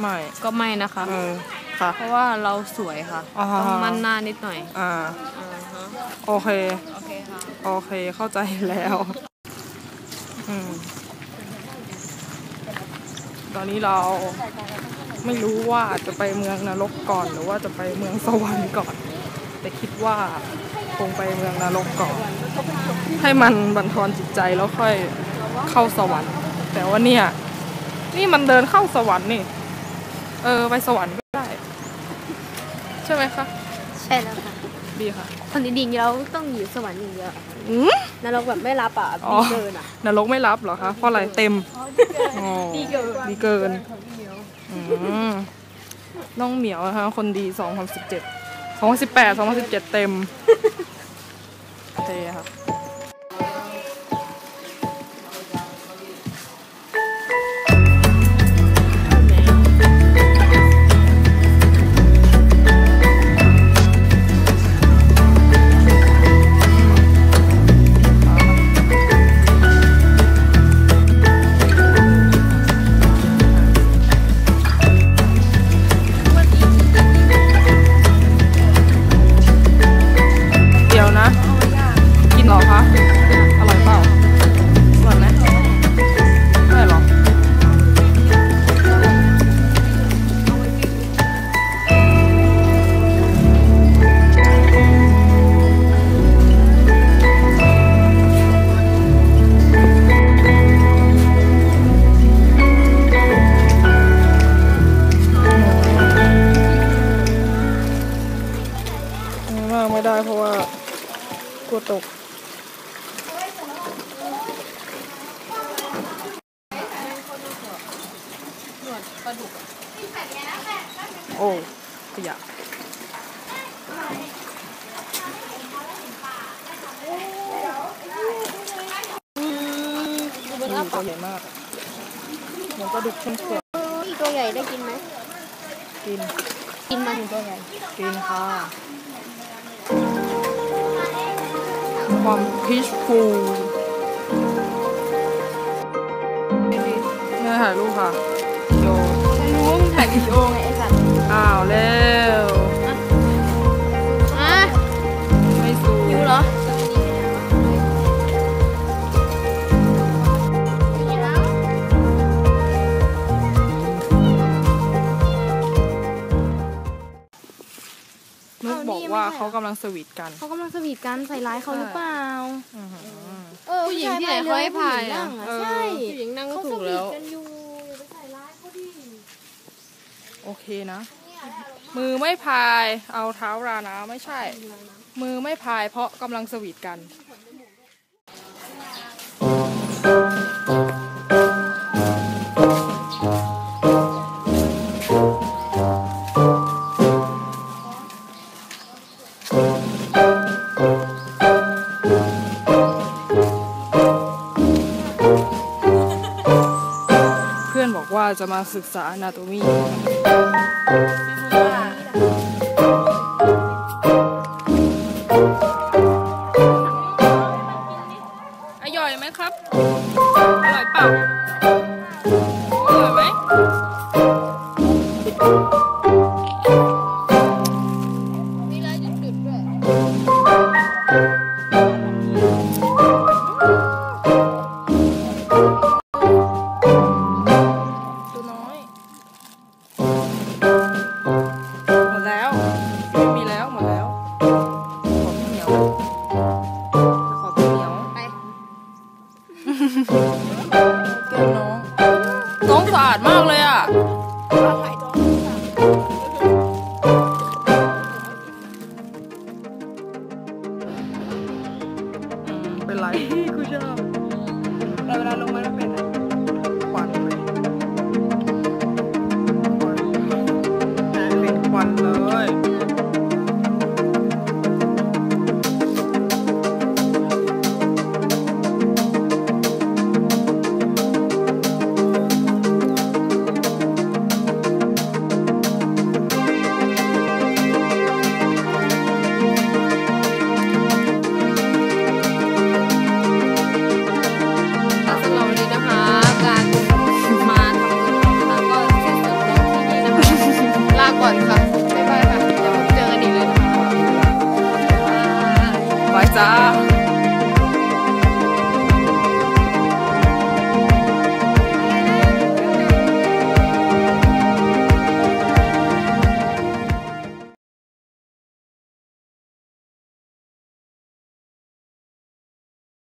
ไม่ ก็ไม่นะคะ เออ ค่ะ เพราะว่าเราสวยค่ะอ่าฮะ ต้องมั่นหน้านิดหน่อยอ่า อ่าฮะโอเค โอเคค่ะ โอเค เข้าใจแล้ว อืม ตอนนี้เราไม่รู้ว่าจะไปเมืองนรกก่อนหรือว่าจะไปเมืองสวรรค์ก่อน แต่คิดว่าคงไปเมืองนรกก่อน ให้มันบั่นทอนจิตใจแล้วค่อยเข้าสวรรค์ แต่ว่าเนี่ย นี่มันเดินเข้าสวรรค์นี่ เออไปสวรรค์ก็ได้ ใช่ไหมคะ ใช่แล้วค่ะดีค่ะ คนดีๆเราต้องอยู่สวรรค์อย่างเดียวอืมนรกแบบไม่รับอะอ๋อดีเกินอะนรกไม่รับเหรอคะ เพราะอะไรเต็มอ๋อดีเกินดีเกินอืมน้องเหมียวนะคะ คนดี2017 2018 2017เต็มโอเคค่ะ โอ้ขยะตัวใหญ่มากเหมือนปลาดุกเช่นเผือกอีตัวใหญ่ได้กินไหมกิน กินมาถึงตัวใหญ่ กินค่ะ ความพีชฟูลแม่ถ่ายรูปค่ะโยรู้ ว่ามึงถ่ายวิดีโอไงไอ้สัตว์อ้าวเร็วอะไม่สูหิวเหรอนุกบอกว่าเขากำลังสวีทกัน เขากำลังสวีทกันใส่ร้ายเขาหรือเปล่าอื้อหือเออผู้หญิงที่ไหนเขาให้พายอะผู้หญิงนั่งอะใช่ผู้หญิงนั่งก็เขาสถูกวีแล้ทว กันอยู่อย่าไปใส่ร้ายเขาดิ โอเคนะ มือไม่พาย เอาเท้ารานะไม่ใช่ มือไม่พายเพราะกำลังสวีทกัน จะมาศึกษา anatomy อร่อยไหมครับ อร่อยเปล่าอร่อยไหม น้องน้องสะอาดมากเลยอะ เป็นไรกูชอบแต่เวลาลงมาแล้วเป็นไร บายจ้า